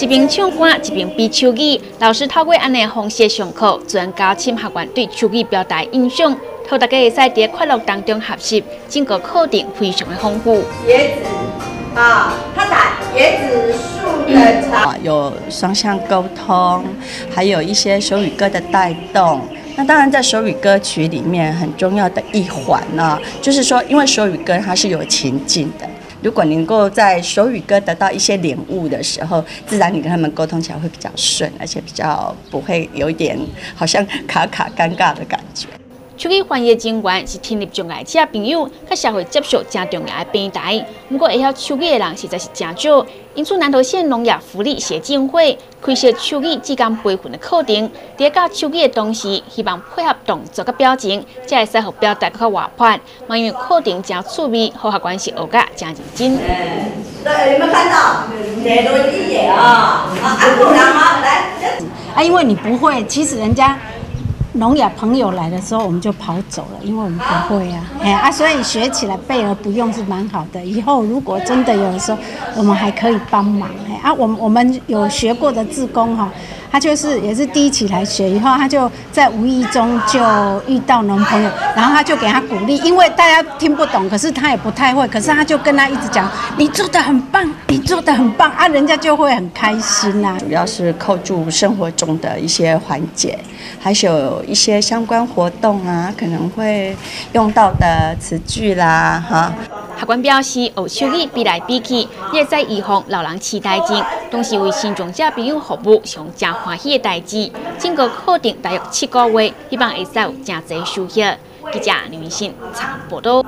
一边唱歌，一边比手语。老师透过安尼方式上课，专加深学员对手语表达印象，让大家会使在快乐当中学习。整个课程非常的丰富。椰子啊，他打椰子树的草，有双向沟通，还有一些手语歌的带动。那当然，在手语歌曲里面很重要的一环呢，就是说，因为手语歌它是有情境的。如果能够在手语歌得到一些领悟的时候，自然你跟他们沟通起来会比较顺，而且比较不会有一点好像卡卡尴尬的感觉。手语翻译经关是听力障碍者朋友甲社会接受真重要的平台。不过会晓手语的人实在是真少，因此南投县农业福利协进会开设手语志工培训的课程。在教手语的同时，希望配合动作甲表情，才会使互表达较活泼。嘛因为课程真趣味，好学关系学甲真认真。对，有没看到？很多字眼啊！啊，不然吗？来，啊，因为你不会，其实人家。聋哑朋友来的时候，我们就跑走了，因为我们不会啊，哎啊，所以学起来备而不用是蛮好的。以后如果真的有的时候，我们还可以帮忙，哎啊，我们我们有学过的自工哈。他就是也是第一期来学，以后他就在无意中就遇到男朋友，然后他就给他鼓励，因为大家听不懂，可是他也不太会，可是他就跟他一直讲，你做的很棒，你做的很棒啊，人家就会很开心呐。主要是扣住生活中的一些环节，还有一些相关活动啊，可能会用到的词句啦，哈。学官表示，学手语比来比去，也在预防老人痴呆症，同时为新长者朋友服务，上正欢喜的代志。经过课程大约七个月，希望会使有真侪收获。记者刘云信采报道。